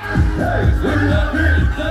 Hey, we're not here. to